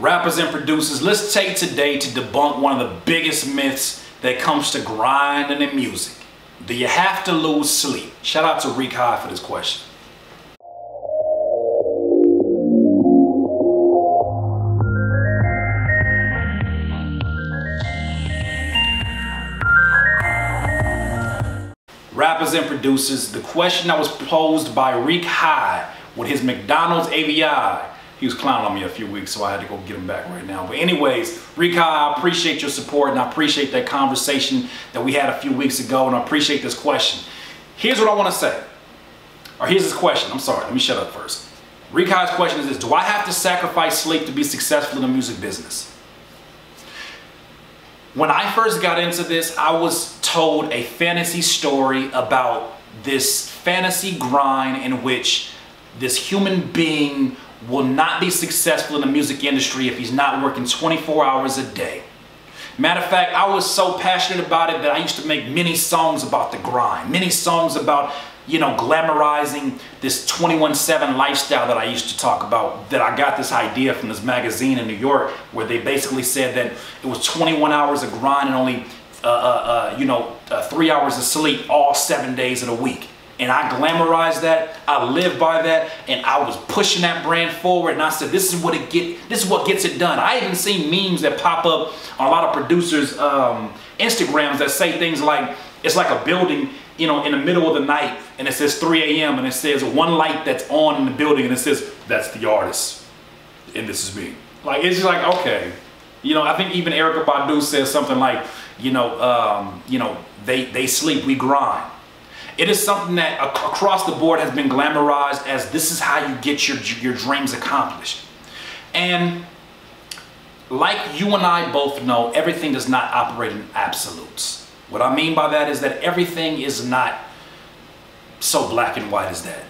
rappers and producers, let's take today to debunk one of the biggest myths that comes to grinding in music. Do you have to lose sleep? Shout out to Reek High for this question. Rappers and producers, the question that was posed by Reek High with his McDonald's AVI he was clowning on me a few weeks, so I had to go get him back right now. But anyways, Rika, I appreciate your support and I appreciate that conversation that we had a few weeks ago and I appreciate this question. Here's what I want to say. Or here's this question. I'm sorry, let me shut up first. Rika's question is this, do I have to sacrifice sleep to be successful in the music business? When I first got into this, I was told a fantasy story about this fantasy grind in which this human being will not be successful in the music industry if he's not working 24 hours a day. Matter of fact, I was so passionate about it that I used to make many songs about the grind, many songs about, you know, glamorizing this 21-7 lifestyle that I used to talk about, that I got this idea from this magazine in New York where they basically said that it was 21 hours of grind and only, uh, uh, uh, you know, uh, three hours of sleep all seven days of the week and I glamorized that. I live by that, and I was pushing that brand forward. And I said, "This is what it get. This is what gets it done." I even seen memes that pop up on a lot of producers' um, Instagrams that say things like, "It's like a building." You know, in the middle of the night, and it says 3 a.m. and it says one light that's on in the building, and it says that's the artist, and this is me. Like it's just like okay, you know. I think even Erykah Badu says something like, you know, um, you know, they they sleep, we grind. It is something that across the board has been glamorized as this is how you get your, your dreams accomplished. And like you and I both know, everything does not operate in absolutes. What I mean by that is that everything is not so black and white as that.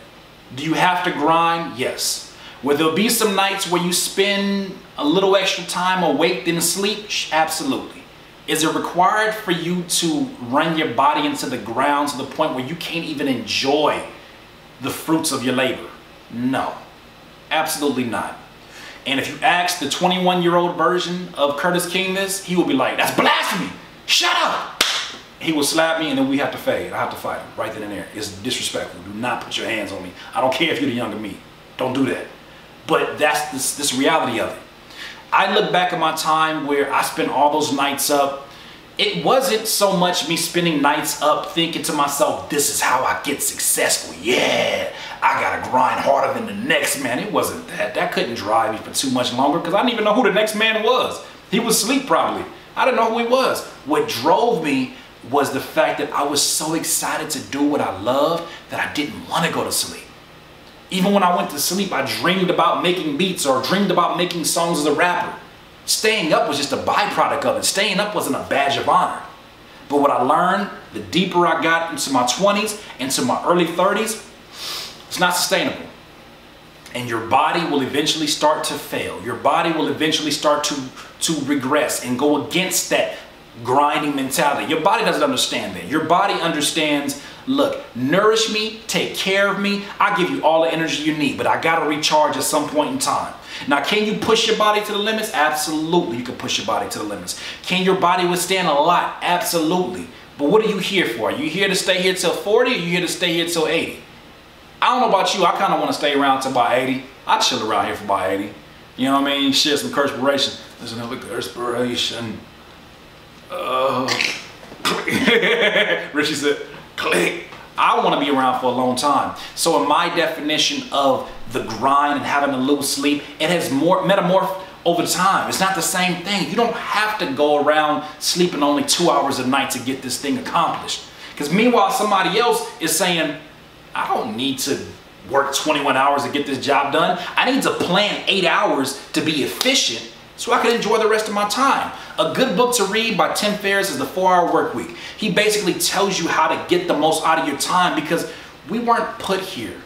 Do you have to grind? Yes. Will there be some nights where you spend a little extra time awake than sleep? Absolutely. Is it required for you to run your body into the ground to the point where you can't even enjoy the fruits of your labor? No, absolutely not. And if you ask the 21 year old version of Curtiss King this, he will be like, that's blasphemy. Shut up. He will slap me and then we have to fade. I have to fight him right then and there. It's disrespectful. Do not put your hands on me. I don't care if you're the younger me. Don't do that. But that's this, this reality of it. I look back at my time where I spent all those nights up. It wasn't so much me spending nights up thinking to myself, this is how I get successful. Yeah, I gotta grind harder than the next man. It wasn't that. That couldn't drive me for too much longer because I didn't even know who the next man was. He was asleep probably. I didn't know who he was. What drove me was the fact that I was so excited to do what I loved that I didn't want to go to sleep. Even when I went to sleep, I dreamed about making beats or dreamed about making songs as a rapper. Staying up was just a byproduct of it. Staying up wasn't a badge of honor. But what I learned, the deeper I got into my 20s, into my early 30s, it's not sustainable. And your body will eventually start to fail. Your body will eventually start to, to regress and go against that grinding mentality. Your body doesn't understand that. Your body understands Look, nourish me, take care of me. I give you all the energy you need, but I got to recharge at some point in time. Now, can you push your body to the limits? Absolutely, you can push your body to the limits. Can your body withstand a lot? Absolutely. But what are you here for? Are you here to stay here till 40 or you here to stay here till 80? I don't know about you. I kind of want to stay around till about 80. I chill around here for about 80. You know what I mean? Share some perspiration. There's another perspiration. Uh, Richie said, click. I want to be around for a long time. So in my definition of the grind and having a little sleep, it has more metamorphed over time. It's not the same thing. You don't have to go around sleeping only two hours a night to get this thing accomplished. Because meanwhile, somebody else is saying, I don't need to work 21 hours to get this job done. I need to plan eight hours to be efficient so I can enjoy the rest of my time. A good book to read by Tim Ferriss is The 4-Hour Work Week. He basically tells you how to get the most out of your time because we weren't put here.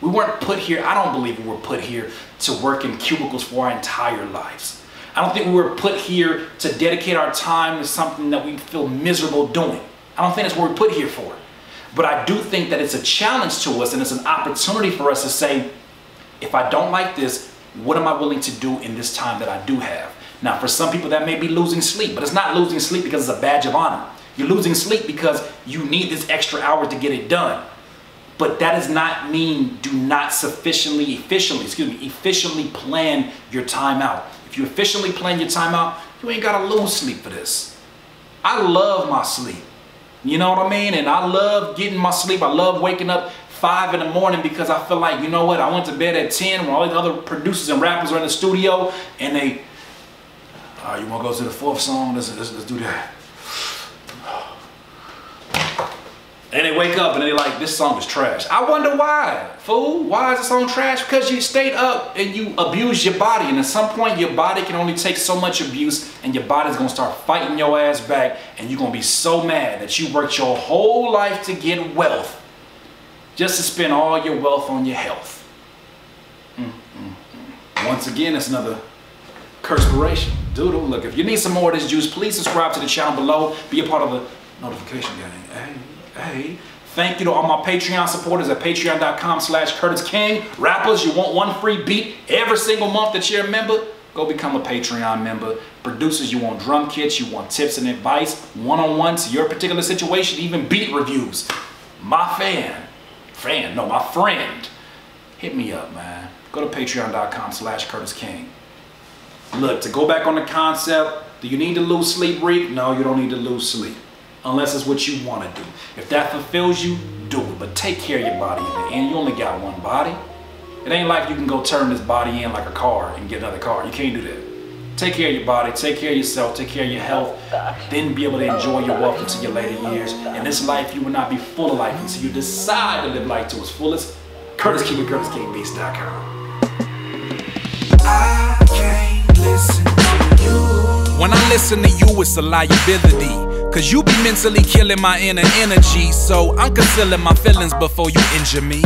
We weren't put here, I don't believe we were put here to work in cubicles for our entire lives. I don't think we were put here to dedicate our time to something that we feel miserable doing. I don't think that's what we're put here for. But I do think that it's a challenge to us and it's an opportunity for us to say, if I don't like this, what am I willing to do in this time that I do have? Now, for some people, that may be losing sleep, but it's not losing sleep because it's a badge of honor. You're losing sleep because you need this extra hour to get it done. But that does not mean do not sufficiently, efficiently, excuse me, efficiently plan your time out. If you efficiently plan your time out, you ain't gotta lose sleep for this. I love my sleep. You know what I mean? And I love getting my sleep. I love waking up five in the morning because I feel like, you know what, I went to bed at 10 when all these other producers and rappers are in the studio and they, all right, you wanna go to the fourth song? Let's, let's, let's do that. And they wake up and they're like, this song is trash. I wonder why, fool. Why is this song trash? Because you stayed up and you abused your body. And at some point, your body can only take so much abuse and your body's going to start fighting your ass back. And you're going to be so mad that you worked your whole life to get wealth just to spend all your wealth on your health. Mm, mm, mm. Once again, it's another curtspiration. Doodle, look, if you need some more of this juice, please subscribe to the channel below. Be a part of the notification gang. Hey. Hey, thank you to all my Patreon supporters at patreon.com slash Curtiss King. Rappers, you want one free beat every single month that you're a member? Go become a Patreon member. Producers, you want drum kits, you want tips and advice, one-on-one to your particular situation, even beat reviews. My fan, fan, no, my friend, hit me up, man. Go to patreon.com slash Curtiss King. Look, to go back on the concept, do you need to lose sleep, Reek? No, you don't need to lose sleep unless it's what you want to do. If that fulfills you, do it. But take care of your body in the end. You only got one body. It ain't like you can go turn this body in like a car and get another car. You can't do that. Take care of your body, take care of yourself, take care of your health, then be able to enjoy your wealth into your later years. In this life, you will not be full of life until you decide to live life to its fullest. Curtiss King at CurtissKingBeats.com. I can't listen to you. When I listen to you, it's a liability. Cause you be mentally killing my inner energy. So I'm concealing my feelings before you injure me.